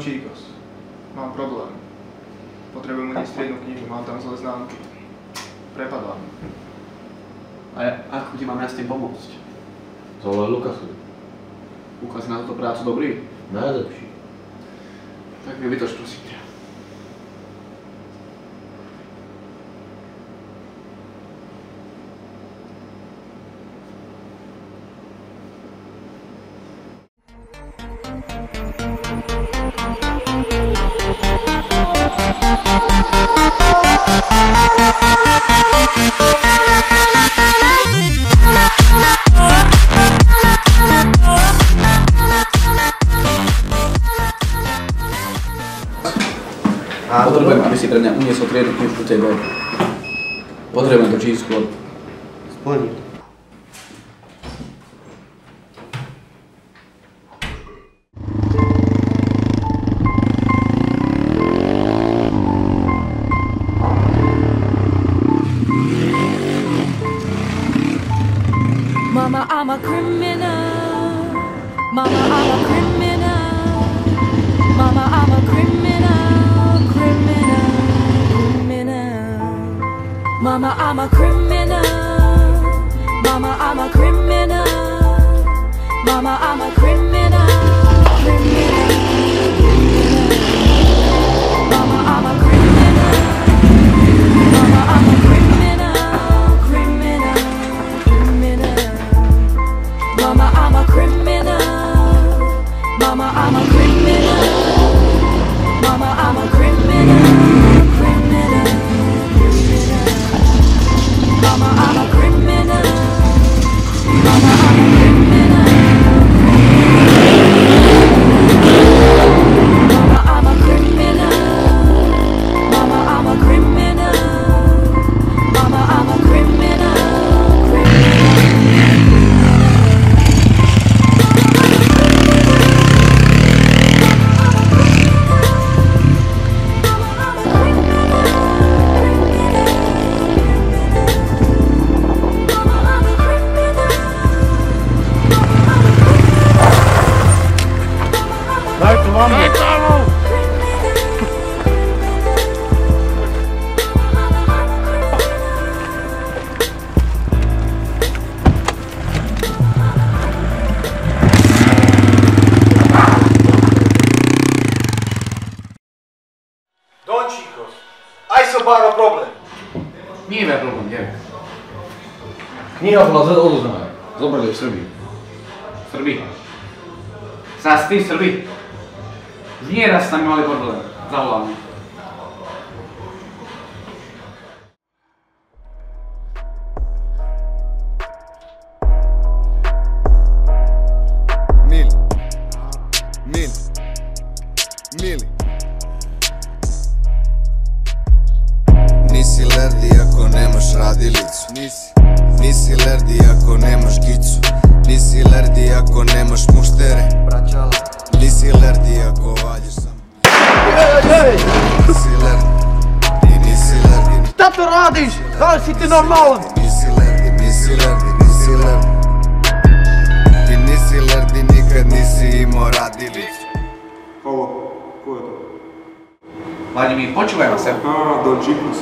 Chicos. Mám problém. Potrebujem unieť striednu knihu, mám tam zlé známky. Prepadla mi. A ja, ako ti mám ja s tým pomôcť? Zavolaj Lukasu. Lukas na túto prácu dobrý? Najlepší. Tak mi vytoč prosím ťa. Potrebujeme, aby si pre mňa uniesol triedu knižku tej doby. Potrebujem to číslo. Splniť. Mama, I'm a criminal. Mama, I'm a criminal. Mama, I'm a criminal, Je problém, nie. Kniha bola zle odoznaná. Zobrali ju Srbi. Srbi. Zas ty, Srbi. Nie raz s nami mali problém. Ako nemaš gicu Nisi lerdi ako nemaš muštere Nisi lerdi ako valješ sam Nisi lerdi Ti nisi lerdi Šta to radiš? Da li si ti normalan? Nisi lerdi, nisi lerdi, nisi lerdi Ti nisi lerdi, nikad nisi imao radilicu Ovo, ko je to? Vladimír, počúvaj ma sem. Á, Don Chicos.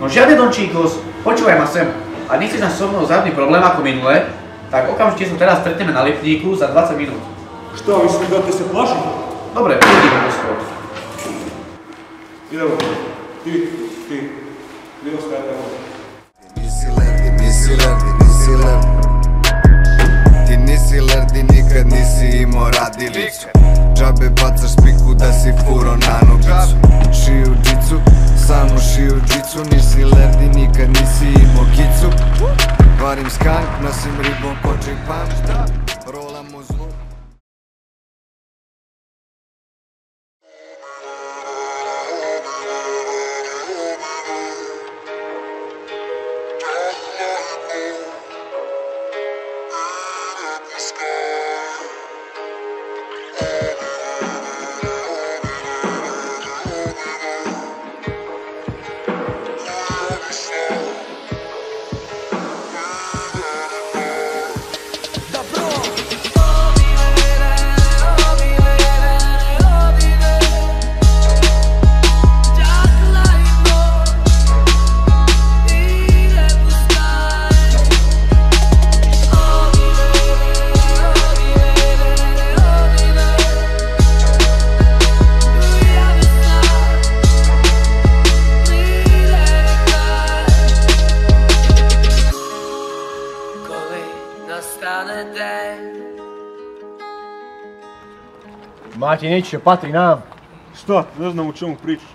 No žiadny Don Chicos, počúvaj ma sem. A nechceš mať so mnou žiadny problém ako minule, tak okamžite sa teraz stretneme na Lipníku za 20 minút. Što, ste da te se plašite? Dobre, uvidíme to skôr. Idemo. Ti, ti. Ovdje. Nisi lerdi, nisi lerdi, nisi lerdi Ti nisi lerdi, nikad nisi imao radilicu Džabe bacaš piku da si furo na nogicu Šiju džicu, samo šiju džicu Nisi lerdi, nikad nisi imao kicu. Varim skank, nosim ribom koček pump Rolam Mate, neće, patri nam. Šta, ne znam o čemu pričaš.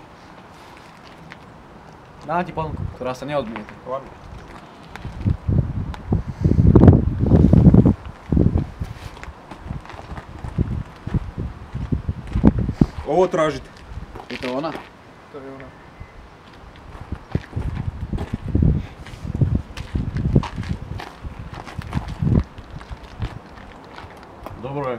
Na ti podlog, koja se ne odmijete. Hvala. Ovo tražite. Je to ona? To je ona. Dobro je.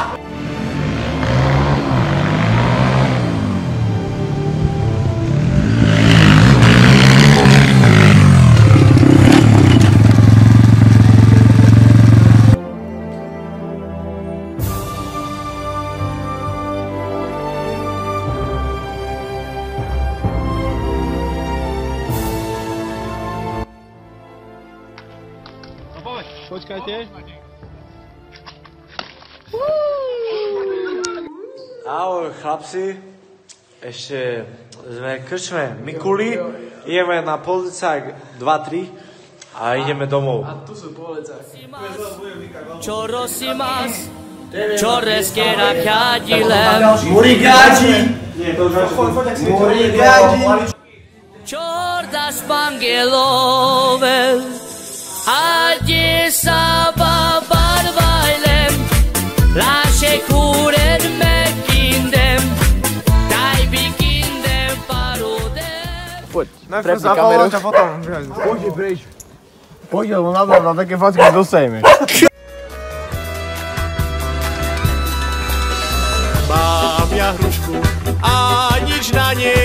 pred... Ahoj chlapci, ešte sme krčme Mikuli, ideme na policajk 2-3 a ideme domov. Chorros y más, chorres que era cadilem, chordas pangelovel, allí hesaba barbaylem Laşe kurer mekindem Taybikinde parodem Putz, não é já volta, já volta. Hoje beijo. Hoje eu não dá nada que faz que eu sei, meu. Bawiarnuszku, a nic na nie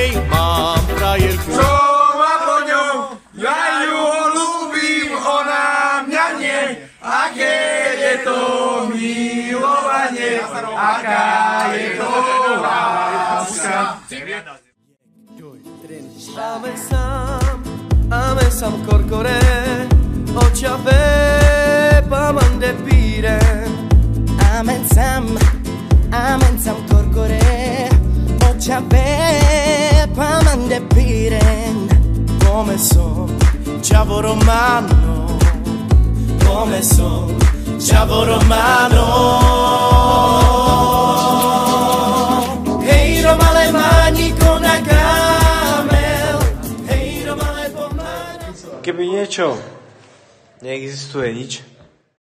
porcore O ci aveva mandepire Amen sam, amen sam corcore O ci aveva mandepire Come son, ciavo romano Come son, ciavo romano niečo. Neexistuje nič,